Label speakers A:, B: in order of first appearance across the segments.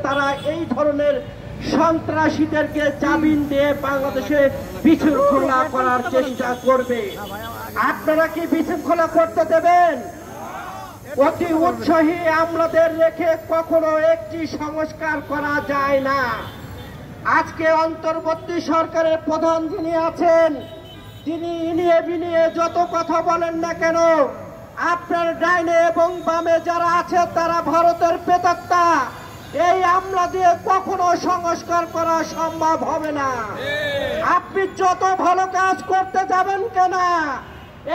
A: তারা এই ধরনের সন্ত্রাসীদেরকে জামিন দিয়ে বাংলাদেশে বিশৃঙ্খলা করার চেষ্টা করবে। আপনারা কি বিশৃঙ্খলা করতে দেবেন? অতি উৎসাহী আমলাদের রেখে কখনো একটি সংস্কার করা যায় না। আজকে অন্তর্বর্তী সরকারের প্রধান যিনি আছেন, তিনি ইনিয়ে বিনিয়ে যত কথা বলেন না কেন, আপনার ডাইনে এবং বামে যারা আছে, তারা ভারতের পেতাত্তা এই আমলা দিয়ে কখনো সংস্কার করা সম্ভব হবে না। আপনি যত ভালো কাজ করতে যাবেন কেনা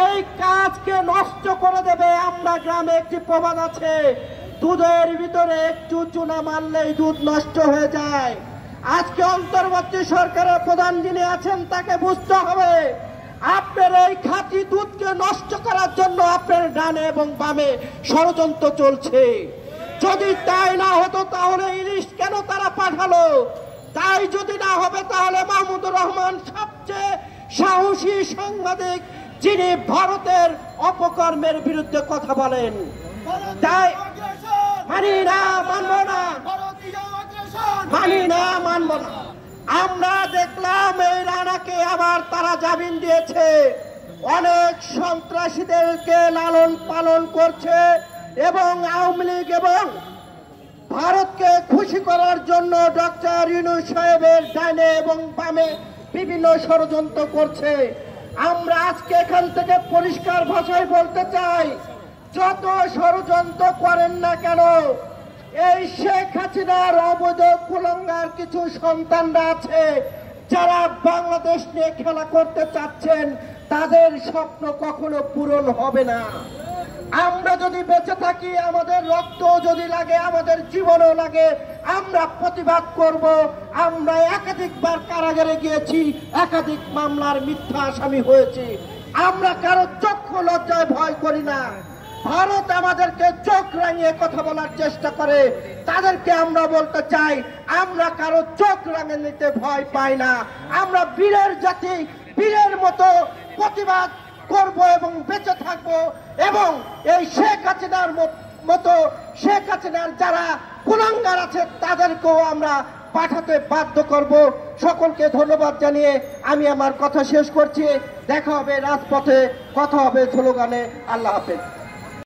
A: এই কাজকে নষ্ট করে দেবে আমরা গ্রামে একটি প্রবাদ আছে। দুধের ভিতরে একটু চুনা মারলেই দুধ নষ্ট হয়ে যায়। আজকে অন্তর্বর্তী সরকারের প্রধান যিনি আছেন তাকে বুঝতে হবে আপনার এই খাঁটি দুধকে নষ্ট করার জন্য আপনার ডানে এবং বামে ষড়যন্ত্র চলছে। যদি তাই না হতো তাহলে ইলিশ কেন তারা পাঠালো? তাই যদি না হবে তাহলে মাহমুদুর রহমান সবচেয়ে সাহসী সাংবাদিক, যিনি ভারতের অপকর্মের বিরুদ্ধে কথা বলেন। তাই মানি না, মানব না। মানি না, মানব না। আমরা দেখলাম এই রানাকে আবার তারা জামিন দিয়েছে। অনেক সন্ত্রাসীদেরকে লালন পালন করছে। এবং আওয়ামী লীগ এবং ভারতকে খুশি করার জন্য ডক্টর ইউনুস সাহেবের ডাইনে এবং বামে বিভিন্ন ষড়যন্ত্র করছে। আমরা আজকে এখান থেকে পরিষ্কার ভাষায় বলতে চাই, যত ষড়যন্ত্র করেন না কেন, এই শেখ হাসিনার অবৈধ কুলঙ্গার কিছু সন্তানরা আছে, যারা বাংলাদেশ নিয়ে খেলা করতে চাচ্ছেন, তাদের স্বপ্ন কখনো পূরণ হবে না। আমরা যদি বেঁচে থাকি, আমাদের রক্ত যদি লাগে, আমাদের জীবনও লাগে, আমরা প্রতিবাদ করব। আমরা একাধিকবার কারাগারে গিয়েছি, একাধিক মামলার মিথ্যা আসামি হয়েছি। আমরা কারও চক্ষু লজ্জায় ভয় করি না। ভারত আমাদেরকে চোখ রাঙিয়ে কথা বলার চেষ্টা করে। তাদেরকে আমরা বলতে চাই, আমরা কারও চোখ রাঙে নিতে ভয় পাই না। আমরা বীরের জাতি, বীরের মতো প্রতিবাদ করব এবং বেঁচে থাকব এবং এই শেখ হাসিনার মতো শেখ হাসিনার যারা কুলাঙ্গার আছে, তাদেরকেও আমরা পাঠাতে বাধ্য করব। সকলকে ধন্যবাদ জানিয়ে আমি আমার কথা শেষ করছি। দেখা হবে রাজপথে, কথা হবে স্লোগানে। আল্লাহ হাফেজ।